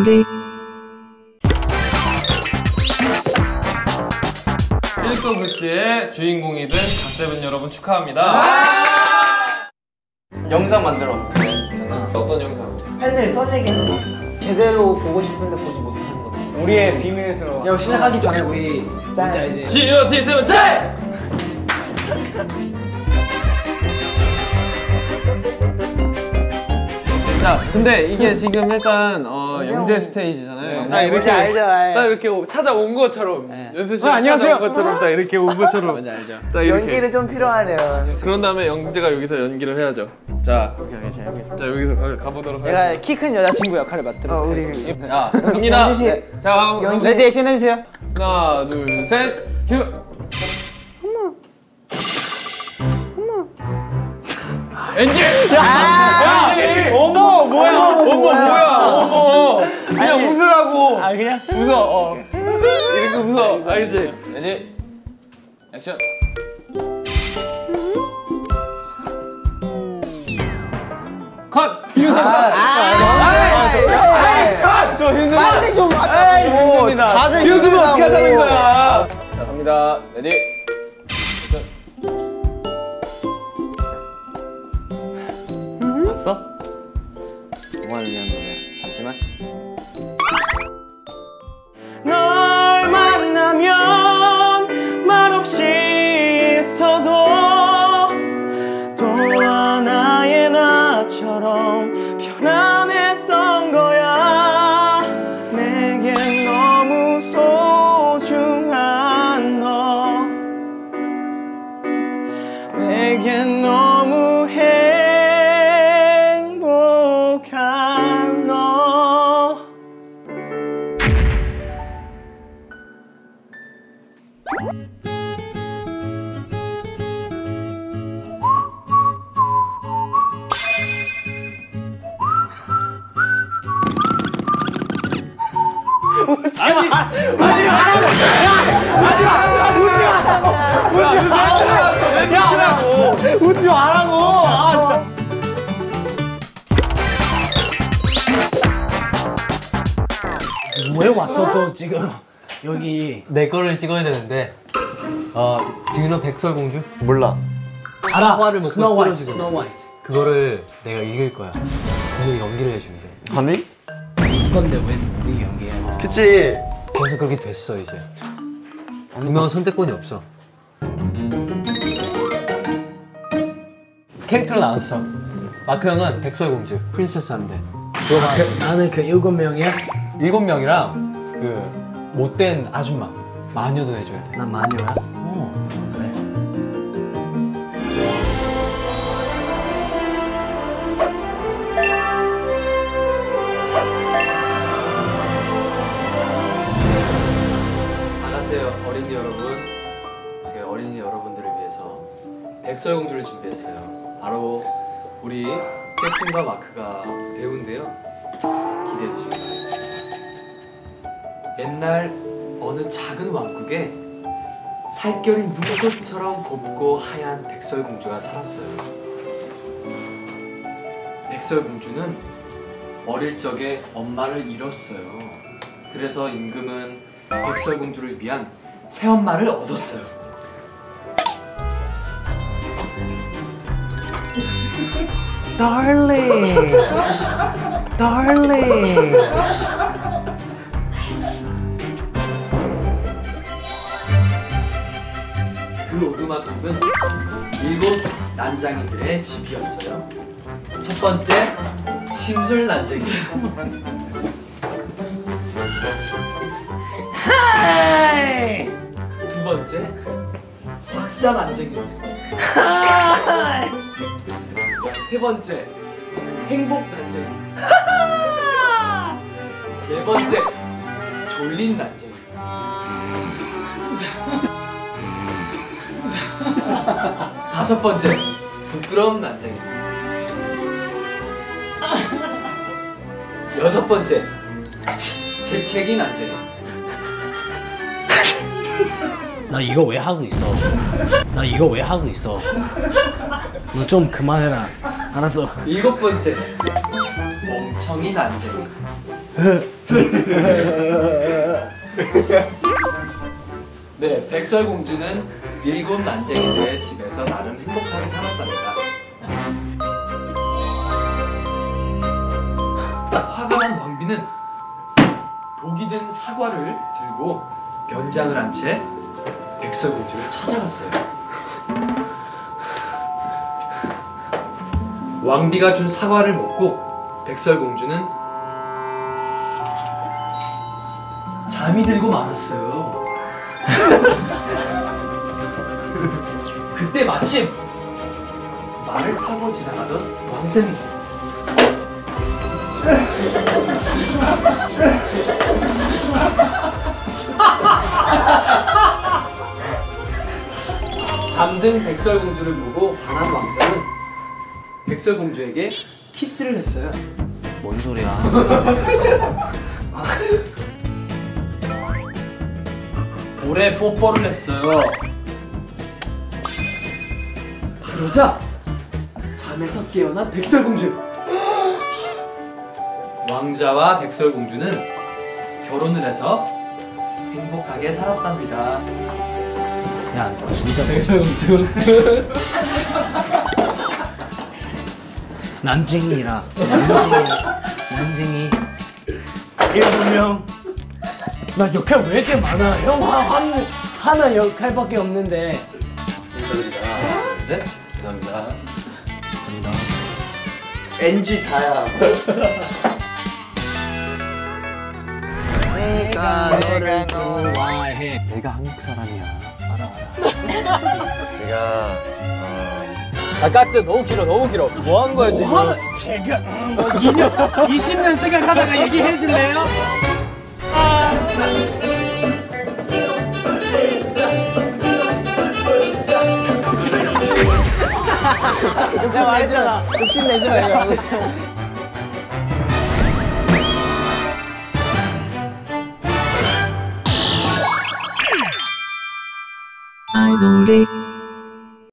우리 Feel So Goods의 주인공이 된 갓세븐 여러분 축하합니다. 영상 만들어. 어떤 영상? 팬들 설레게 하는 거. 제대로 보고 싶은데 보지 못하는 거. 우리의 비밀스러워. 야 시작하기 전에 우리 뭔지 알지? G.O.T. Seven 자, 근데 이게 지금 일단 어, 영재 스테이지잖아요. 딱 이렇게 알죠, 알죠. 딱 이렇게 찾아온 것처럼 연습실 어, 안녕하세요. 찾아온 것처럼 딱 이렇게 온 것처럼. 뭔지 알죠. 딱 이렇게. 연기를 좀 필요하네요. 그런 다음에 영재가 여기서 연기를 해야죠. 자, 자 여기서 가, 가보도록 하겠습니다. 제가 키큰 여자친구 역할을 맡도록 어, 우리 하겠습니다. 자, 갑니다. 연기 씨, 자, 연기 ready action 해주세요. 하나, 둘, 셋, 큐. 엔지! 야! 뭐야? 어머! 그냥 웃으라고. 아 그냥 웃어. 어. 이렇게 웃어. 알지? 엔지. 액션. 컷! 저 힘들어. 빨리 좀 맞춰. 다들 비웃으면 어떻게 하자는 거야? 자, 갑니다. ready. 액션. 봤어? 뭐하는 위한 노래? 잠시만. 웃지 말라고 아 진짜 왜 왔어 또 지금 여기 내 거를 찍어야 되는데 어 듀너 백설공주? 몰라. 알아. 화를 먹고 스노우 화이트. 스노우 화이트 그거를 내가 이길 거야. 분명히 연기를 해주면 돼 아니? 이건데 왜 우리 연기해야? 돼? 그치. 그래서 그렇게 됐어 이제. 분명한 선택권이 없어. 캐릭터를 나눴어 마크 형은 백설공주 프린세스 한대. 그, 나는 그 일곱 명이야? 일곱 명이랑 그 못된 아줌마. 마녀도 해줘야 돼. 난 마녀야? 어. 그래. 안녕하세요 어린이 여러분. 제가 어린이 여러분들을 위해서 백설공주를 준비했어요. 바로 우리 잭슨과 마크가 배우인데요. 기대해 주시기 바랍니다 옛날 어느 작은 왕국에 살결이 눈꽃처럼 곱고 하얀 백설공주가 살았어요. 백설공주는 어릴 적에 엄마를 잃었어요. 그래서 임금은 백설공주를 위한 새엄마를 얻었어요. darling 그 오두막집은 일곱 난장이들의 집이었어요. 첫 번째 심술 난쟁이. 두 번째 박사 난쟁이. 세 번째 행복 난쟁이. 네 번째 졸린 난쟁이. 다섯 번째 부끄러운 난쟁이. 여섯 번째 재채기 난쟁이. 나 이거 왜 하고 있어 나 이거 왜 하고 있어 너 좀 그만해라 알았어 일곱 번째 멍청이 난쟁이. 네, 백설공주는 일곱 난쟁이들의 집에서 나름 행복하게 살았답니다. 화가 난 왕비는 독이 든 사과를 들고 변장을 한 채 백설공주를 찾아갔어요. 왕비가 준 사과를 먹고 백설공주는 잠이 들고 말았어요. 그때 마침 말을 타고 지나가던 왕자님 잠든 백설공주를 보고 반한 왕자는 백설공주에게 키스를 했어요. 뭔 소리야? 오래 뽀뽀를 했어요. 그러자 잠에서 깨어난 백설공주. 왕자와 백설공주는 결혼을 해서 행복하게 살았답니다. 야, 너 진짜 백설공주. 난쟁이라. 난쟁이. 난쟁이. 일곱 명. 나 역할 왜 이렇게 많아? 형 하, 한, 하나 역할밖에 없는데. 인사드립니다. 하나, 둘, 셋. 감사합니다. 감사합니다. NG 다야. 내가 너를 좋아해. 내가 한국 사람이야. 알아, 알아. 제가 어, 아, 까뜨 너무 길어, 너무 길어. 뭐 하는 거야 지금? 제가 음, 뭐 2년, 20년 생각하다가 얘기해 줄래요? 욕심 내지 마. 욕심 내지 말고. 아이돌이